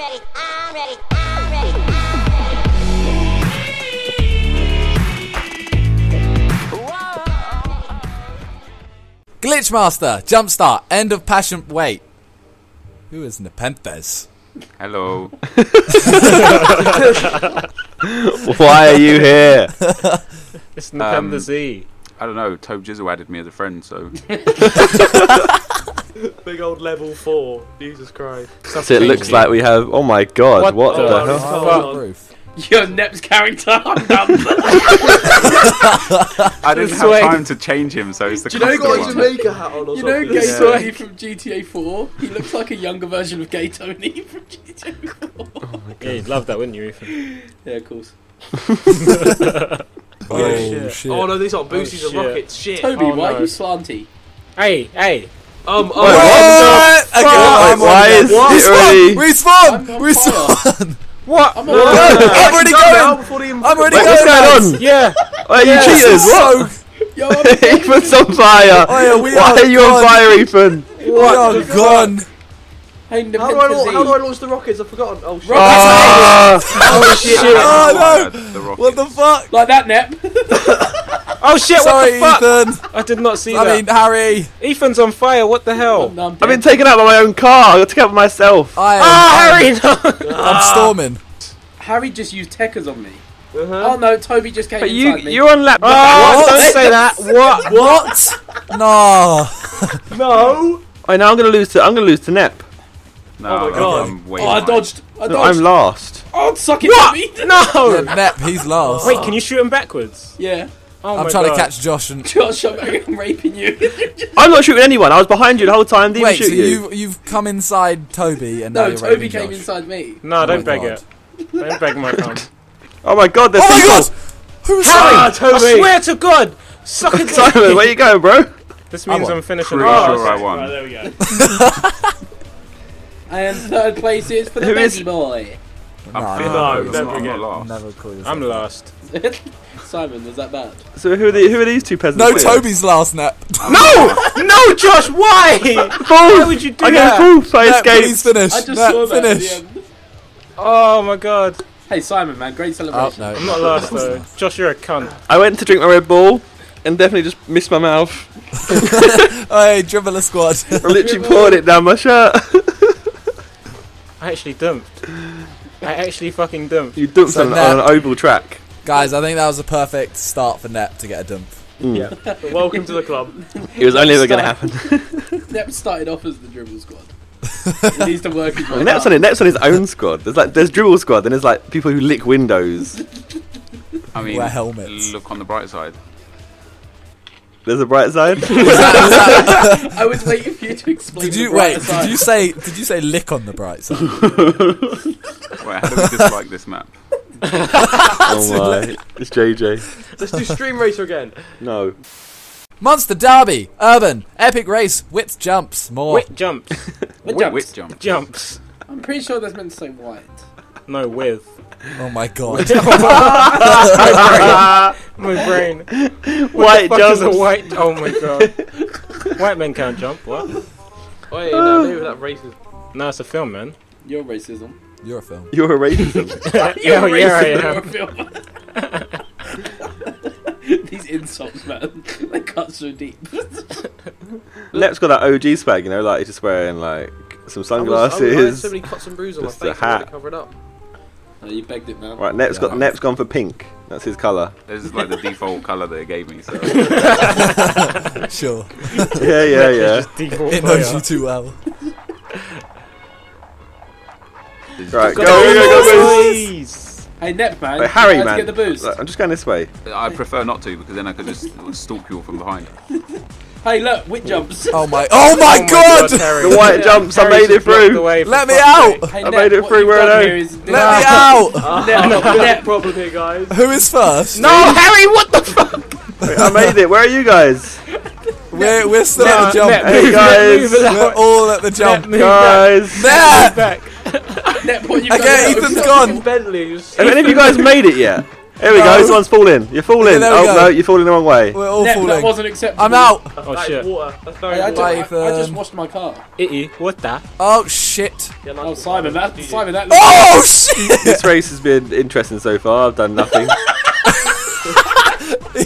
ready. I'm ready. I'm ready. I'm ready. Glitchmaster, Jumpstart, End of Passion. Wait. Who is Nepenthez? Hello. Why are you here? It's November Um, Z. I don't know. Tobjizzle added me as a friend, so Big old level four. Jesus Christ. So it looks like we have. Oh my god! What What, the the, hell? hell? Oh, Roof. You're Nep's character. I'm done. I didn't have Swag. time to change him. So it's the Do you know Got a one. Jamaica hat on or you know something. Gay Yeah. Tony from GTA 4? He looks like a younger version of Gay Tony from GTA 4. Oh my Yeah, you'd love that, wouldn't you, Ethan? yeah, of course. Oh, oh, shit. shit. Oh no, these aren't oh, boosties Oh, and rockets. Shit. Toby, Oh, why no. are you slanty? Hey, hey. Um. Oh, Wait, What? Okay, Wait, I'm why on is there. it already? Respawn! I'm Respawn! on What? I'm No, no, no, no, I'm already done going. before the I'm already Wait, going. what's guys. going on? Yeah. Wait, you cheaters! is What? so- Yo, I'm Ethan's on fire! Oh, yeah, we Why are are you on fire, Ethan? We are gone. Hey, How do, I, how do I launch the rockets? I've forgotten. Oh shit. Ah! Oh, shit. Oh, no. Uh, the. What the fuck? Like that, Nep. Oh, shit, Sorry, what the fuck? Ethan. I did not see I that. I mean, Harry. Ethan's on fire, what the hell? I'm I've been taken out by my own car. I got taken out by myself. I am. Ah, Harry, no! I'm storming. Harry just used Techers on me. Uh-huh. Oh no, Toby just came But you, me. You're on lap. Oh, What? don't say that. What? What? No. No. Wait, now I'm gonna lose to. I'm gonna lose to Nep. No, Oh my God. I'm way oh, I dodged. I No, dodged. I'm last. Oh, suck it, What? Toby. No! Nep, he's lost. Wait, can you shoot him backwards? Yeah. Oh I'm my trying God. to catch Josh and. Josh, I'm, I'm raping you. I'm not shooting anyone. I was behind you the whole time. Didn't Wait, even so shoot you. you've you've come inside Toby and now no, you're Toby came Josh. inside me. No, Oh don't my beg God. it. Don't beg my cum. Oh my god, there's Oh my people. god! Who's Harry, ah, that? Toby. I swear to God! Suck it, Simon, where you going, bro? This means won. I'm finishing Pretty last. sure I won. Right, there we go. And third place is for the Who Betty is- boy. I'm No, fifth. no, I'm never not- I'm again. last. Never call yourself. I'm last. Simon, was that bad? So who are, the, who are these two peasants? No, with? Toby's last Nep. No! No, Josh, why? Why would you do I that? get full. I Nep, please escaped. finish. I just Nep, saw that at the end. Oh my god. Hey, Simon, man, great Oh celebration. no. I'm not last though. Josh, you're a cunt. I went to drink my Red Bull and definitely just missed my mouth. Oh, hey, dribbler squad. I literally poured it down my shirt. I actually dumped. I actually fucking dumped. you dumped So on, now- on an oval track. Guys, I think that was a perfect start for Nep to get a dump. Mm. Yeah. Welcome to the club. It was only ever going to happen. Nep started off as the dribble squad. he needs to work his way Nep's on it. Nep's on his own squad. There's like there's dribble squad. Then there's like people who lick windows. I mean, Wear helmets. look on the bright side. There's a bright side. I was waiting for you to explain. Did you brighter wait? side. Did you say? Did you say lick on the bright side? Wait, how do we dislike this map? oh my! It's JJ. Let's do Stream Racer again. No. Monster Derby, Urban, Epic Race, Width Jumps, more. Wait, jumps. What Wait, jumps? wit jump. Jumps. I'm pretty sure that's meant to say white. No, with. Oh my god. Oh My brain. White Fuck jumps. is a white. Oh my god. White men can't jump. What? Wait, no, maybe that racist. No, it's a film, man. Your racism. You're a film. You're a racist. You're yeah, I racist, am. you're a film. These insults, man, they cut so deep. Nep's got that OG swag, you know, like he's just wearing like some I, was, I, was, I had sunglasses. so many cuts and bruises on my Just a face. I had hat. to cover it up. Oh, you begged it, man. Right, Nep's got Yeah. Nep's gone for pink. That's his colour. This is like the default color that they gave me. So Sure. Yeah, yeah, yeah. Just default It knows you too well. Right, go, Go, go, go, go, go. boys. Hey, Nep, man. Wait, you Harry, know how man. To get the boost. Look, I'm just going this way. I prefer not to because then I could just stalk you all from behind. Hey, look, wit jumps. Oh my. Oh my Oh god! Harry. The white jumps, I made it just blocked the through. Let me out! Hey, I Nep, made it through, where are they? Let me out! Nep, Nep, problem here, guys. Who is first? No, Harry, what the fuck? Wait, I made it. Where are you guys? We're, we're still No, at the jump. Nep, Hey, guys. Nep, move We're all at the Nep, jump. move back. Guys. Nep! Move back. Nep, what you've Okay, Ethan's gone. Bentleys. Have any of you guys made it yet? Here we No. go. This one's falling. You're falling. Yeah, oh go. no, you're falling the wrong way. We're all Nep, that wasn't acceptable. I'm out. Oh that shit. water. That's very I, I, water. just, I, I just um, washed my car. Itty, what the? Oh shit. Yeah, nice Oh, one, Simon, that Simon, that. Oh shit. This race has been interesting so far. I've done nothing.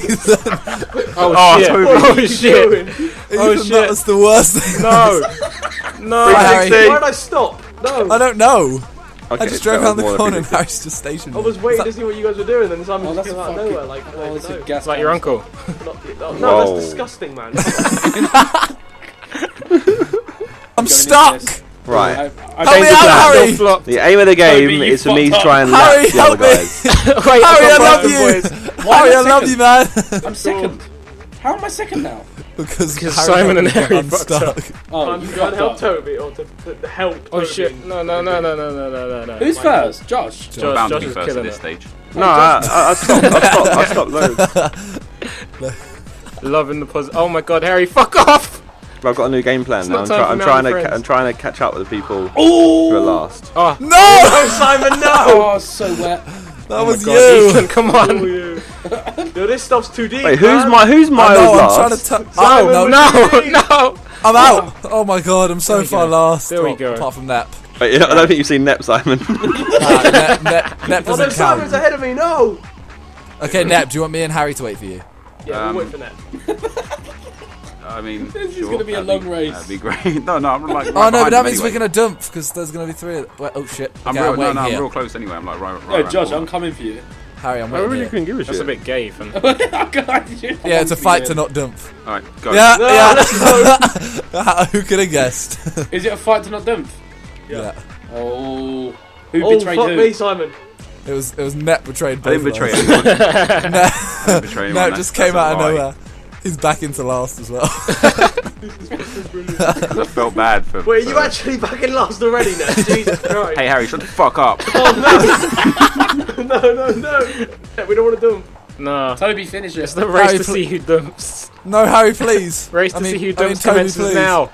Oh, Oh, shit. Toby. Oh What are you shit. doing? Oh, shit. That was the worst thing. No. No. Hi, Harry. 360. Why did I stop? No. I don't know. Okay, I just drove that around the corner and than Harry's just stationed. I was waiting to see what you guys were doing, and then Simon Oh, just that's came out of nowhere. Like, oh, don't it's a gas. It's like your uncle. Not- no, no, that's disgusting, man. I'm stuck. Right. I, I Help me Change the out, plan. Harry. Flopped. The aim of the game Toby, is for me to try and up. lap the other help me. guys. Wait, Harry, I love you. Harry, I love you, man. I'm second. How am I second now? because Because Harry Simon and got Harry fucked unstuck. up. Oh, I'm you trying to help up. Toby, or to, to, to help Oh Toby. shit. No, no, no, no, no, no, no, no, no. Who's first? Josh. Josh, bound to Josh be is first at killing this it. stage. No, I, I, I stopped. I stopped. I stopped loads. Loving the pos. Oh my god, Harry, fuck off! But I've got a new game plan now. not I'm, time try, for I'm trying to. friends. Ca- I'm trying to catch up with the people who are last. Oh, No, Oh, Simon, no! Oh, so wet. that oh was God, you. Ethan, come Oh, on. You. Yo, this stuff's too deep. Wait, who's man. my? Who's I miles know, I'm last? trying to. T- oh Simon, no, No, no. I'm out. Oh my god, I'm so far go. last. There we go. Apart from Nep. Wait, I don't think you've seen Nep Simon. Nah, Nep, Nep, Nep Oh, no, doesn't Simon's ahead of me, no! Okay, Nep, do you want me and Harry to wait for you? Yeah, Um, we'll wait for that. I mean, This is gonna be a that'd long race. That'd be great. No, no, I'm like. Oh no, but that means anyway. we're gonna dump because there's gonna be three. Of, wait, oh shit. I'm Okay, real, I'm no, waiting no, I'm real close anyway. I'm like right, right. Yo, around Josh, I'm coming for you. Harry, I'm I waiting really here. couldn't give a That's a shit. bit gay, Ethan. Oh, yeah, it's a fight to not dump. All right, go. Yeah, No, yeah. let's. Who could have guessed? Is it a fight to not dump? yeah. Oh. Who Oh, betrayed fuck who? me, Simon. It was it was Nep betrayed I both didn't of betray us. anyone. I didn't betray anyone. Nep That's- just came that's a out of lie. nowhere. He's back into last as well. I felt bad for. Wait, are you for- actually back in last already now? Jesus Christ. Hey Harry, shut the fuck up. Oh, no! no, no, no. Yeah, we don't want to do them. No. Toby, finish It's the race Harry, to see who dumps. no, Harry, please. Race to I mean- see who I mean, dumps Toby, commences please. now.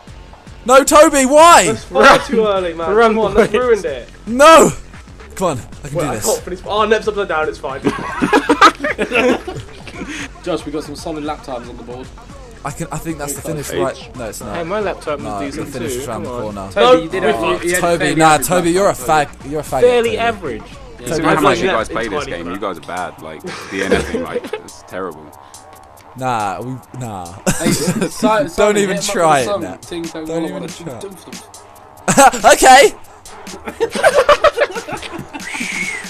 No, Toby, why? That's far too early, man. Run, Come on, that's ruined it. No. Come on, I can Wait, do I this. can't finish. Oh, Nep's upside down, it's fine. Josh, we got some solid lap times on the board. I can. I think that's the finish, H. right? No, it's not. Hey, my laptop No, was the decent finish too. around Come the on. corner. Toby, you did Oh, it. You, you Toby, nah, Toby, you're a fag. You're a fag. Fairly Toby. Yeah. So how much you guys play this game, you guys are bad. Like the anything, like it's terrible. Nah, we nah. Hey, so, so don't even try it. Now. Don't even try. okay.